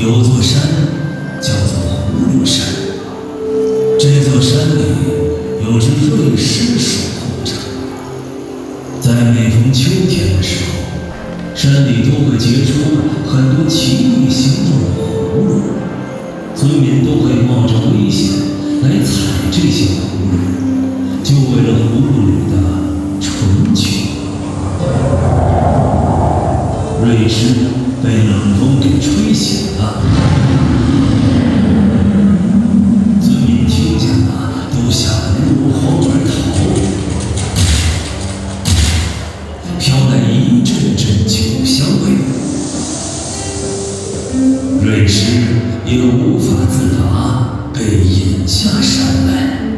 You. old 瑞诗也无法自拔被引下山来